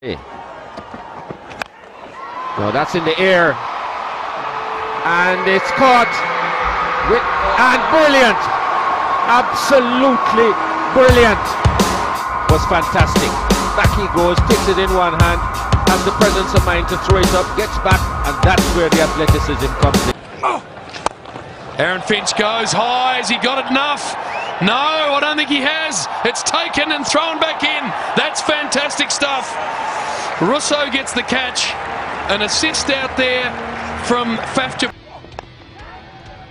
No, that's in the air. And it's caught. With, and brilliant. Absolutely brilliant. Was fantastic. Back he goes, takes it in one hand, has the presence of mind to throw it up, gets back, and that's where the athleticism comes in. Oh. Aaron Finch goes high. Has he got it enough? No, I don't think he has. It's taken and thrown back in. That's fantastic stuff. Rossouw gets the catch. An assist out there from Faf.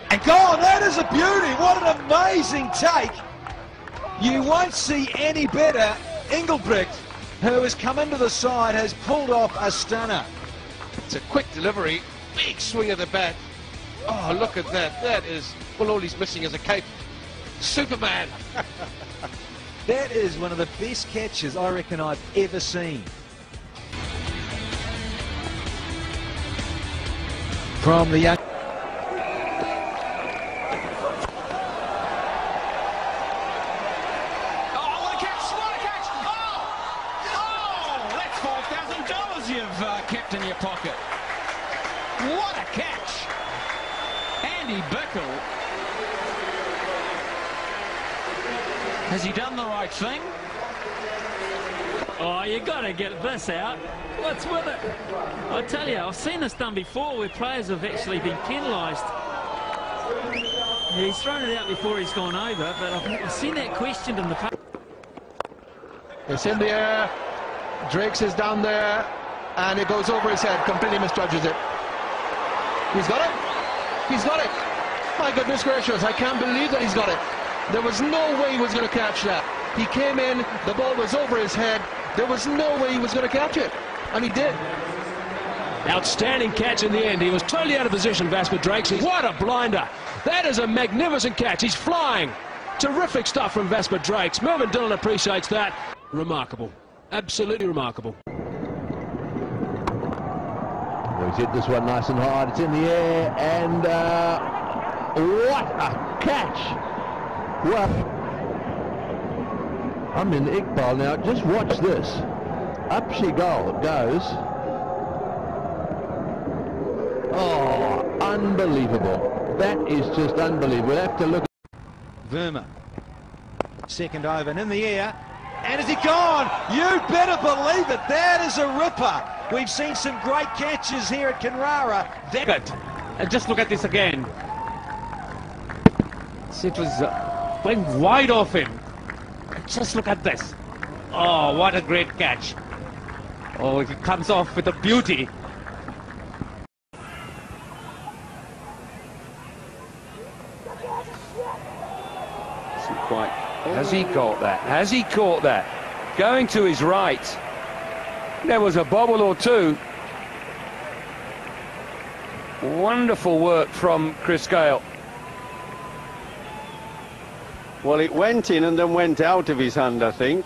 And God, that is a beauty. What an amazing take. You won't see any better. Engelbrecht, who has come into the side, has pulled off a stunner. It's a quick delivery, big swing of the bat. Oh, look at that. That is, well, all he's missing is a cape. Superman. that is one of the best catches I reckon I've ever seen. From the young... you've uh, kept in your pocket. What a catch! Andy Bichel. Has he done the right thing? Oh, you got to get this out. What's with it? I tell you, I've seen this done before where players have actually been penalised. He's thrown it out before he's gone over, but I've, I've seen that questioned in the past. It's in the air. Drakes is down there and it goes over his head, completely misjudges it. He's got it. He's got it. My goodness gracious, I can't believe that he's got it. There was no way he was going to catch that. He came in, the ball was over his head. There was no way he was going to catch it. And he did. Outstanding catch in the end. He was totally out of position, Vasbert Drakes. What a blinder. That is a magnificent catch. He's flying. Terrific stuff from Vasbert Drakes. Mervyn Dillon appreciates that. Remarkable. Absolutely remarkable. Well, he's hit this one nice and hard. It's in the air, and uh, what a catch! Well, I'm in Iqbal now. Just watch this. Up she go, goes. Oh, unbelievable. That is just unbelievable. We'll have to look. Verma. Second over and in the air. And is he gone? You better believe it. That is a ripper. We've seen some great catches here at Kinrara. Good. And just look at this again. It was uh, playing wide off him. Just look at this. Oh, what a great catch. Oh, he comes off with a beauty. Quite. Has he caught that? Has he caught that? Going to his right. There was a bobble or two. Wonderful work from Chris Gayle. Well, it went in and then went out of his hand, I think.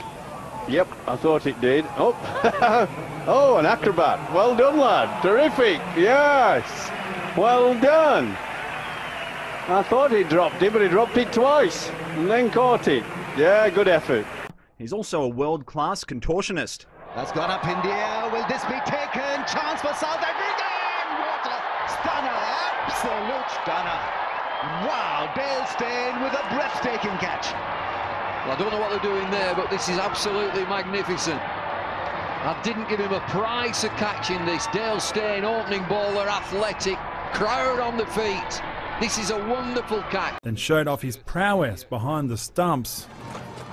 Yep, I thought it did. Oh, oh, an acrobat. Well done, lad. Terrific. Yes. Well done. I thought he dropped it, but he dropped it twice and then caught it. Yeah, good effort. He's also a world-class contortionist. That's gone up in the air. Will this be taken? Chance for South Africa. What a stunner. Absolute stunner. Wow, Dale Steyn with a breathtaking catch. Well, I don't know what they're doing there, but this is absolutely magnificent. I didn't give him a price of catching this. Dale Steyn, opening bowler, athletic, crowd on the feet. This is a wonderful catch. And showed off his prowess behind the stumps.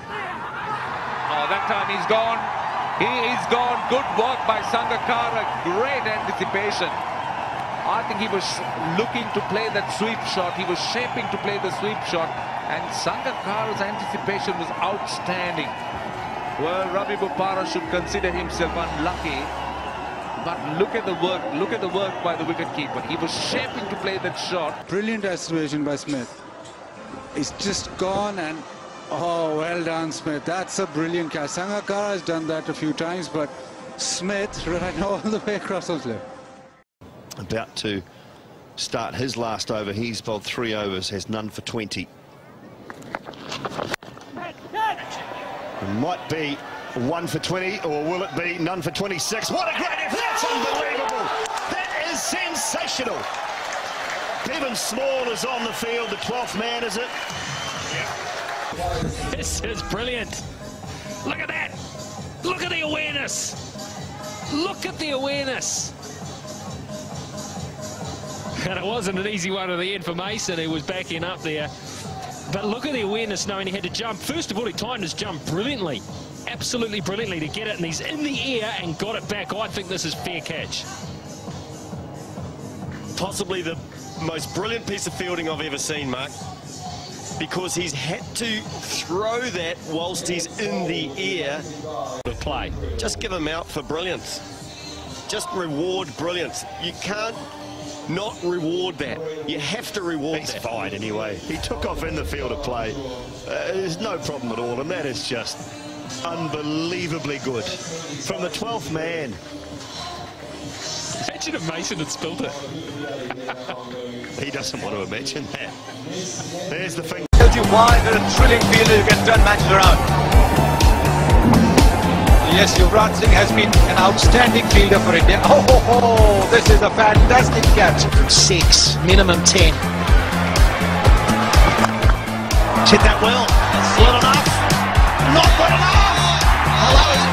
Oh, that time he's gone. He is gone. Good work by Sangakkara. Great anticipation. I think he was looking to play that sweep shot. He was shaping to play the sweep shot. And Sangakkara's anticipation was outstanding. Well, Ravi Bopara should consider himself unlucky. But look at the work. Look at the work by the wicketkeeper. He was shaping to play that shot. Brilliant acceleration by Smith. He's just gone and Oh, well done, Smith. That's a brilliant catch. Sangakkara has done that a few times, but Smith ran all the way across the slip. About to start his last over. He's bowled three overs, has none for 20. It might be One for 20, or will it be none for 26? What a great effort! That's unbelievable! That is sensational! Bevan Small is on the field, the 12th man, is it? This is brilliant. Look at that. Look at the awareness. Look at the awareness. And it wasn't an easy one at the end for Mason, who was backing up there. But look at the awareness knowing he had to jump. First of all, he timed his jump brilliantly. Absolutely brilliantly to get it, and he's in the air and got it back. I think this is fair catch. Possibly the most brilliant piece of fielding I've ever seen, Mark. Because he's had to throw that whilst he's in the air. To play. Just give him out for brilliance. Just reward brilliance. You can't not reward that. You have to reward He's that. fine anyway. He took off in the field of play. Uh, there's no problem at all, and that is just unbelievably good. From the 12th man. Imagine if Mason had spilled it. he doesn't want to imagine that. There's the thing. Tells you why the thrilling fielder who can turn matches around. Yes, Yuvraj Singh has been an outstanding fielder for India. Oh, ho, ho, this is a fantastic catch. Six, minimum ten. Hit that well. Well enough. Not well enough. Oh,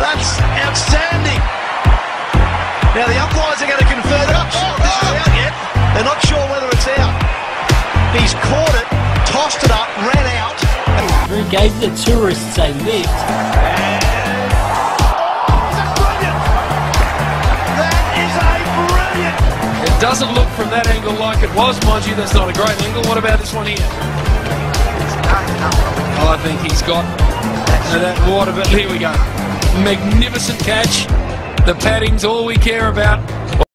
That's outstanding. Now the umpires gave the tourists a lift? That is a brilliant. It doesn't look from that angle like it was, mind you. That's not a great angle. What about this one here? I think he's got that water, but here we go. Magnificent catch. The padding's all we care about.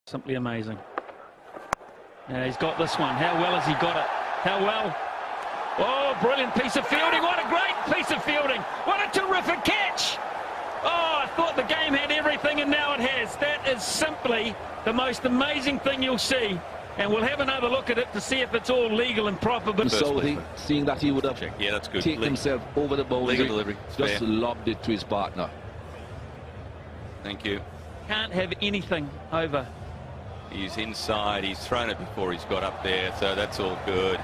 Simply amazing. Yeah, he's got this one. How well has he got it? How well? Oh, brilliant piece of fielding. What a great piece of fielding. What a terrific catch. Oh, I thought the game had everything, and now it has. That is simply the most amazing thing you'll see. And we'll have another look at it to see if it's all legal and proper. But So he, seeing that he would have yeah, that's good. taken Le- himself over the boundary, legal delivery. just Fair. lobbed it to his partner. Thank you. can't have anything over. He's inside. He's thrown it before he's got up there, so that's all good.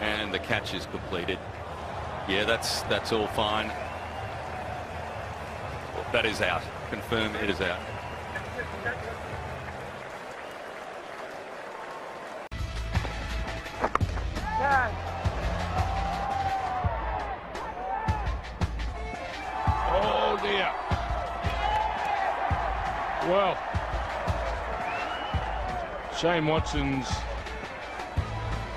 And the catch is completed. Yeah, that's that's all fine. That is out. Confirm it is out. Oh dear. Well, Shane Watson's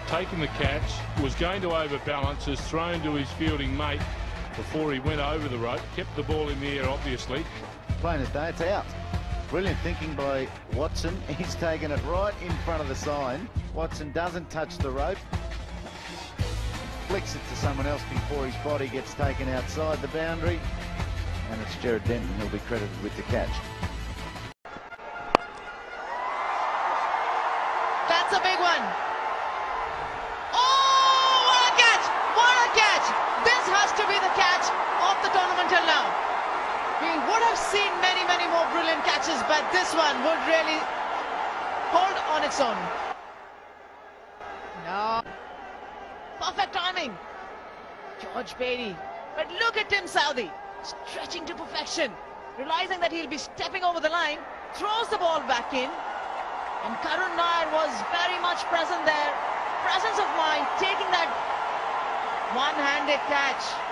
taken the catch, was going to overbalance, has thrown to his fielding mate before he went over the rope, kept the ball in the air obviously. Plain as day, it's out. Brilliant thinking by Watson. He's taken it right in front of the sign. Watson doesn't touch the rope. Flicks it to someone else before his body gets taken outside the boundary. And it's Jared Denton who'll be credited with the catch. That's a big one. Oh, what a catch! What a catch! This has to be the catch of the tournament till now. We would have seen many, many more brilliant catches, but this one would really hold on its own. No. Perfect timing. George Beatty. But look at Tim Southee. Stretching to perfection. Realizing that he'll be stepping over the line. Throws the ball back in. And Karun Nair was very much present there. Presence of mind, taking that one-handed catch.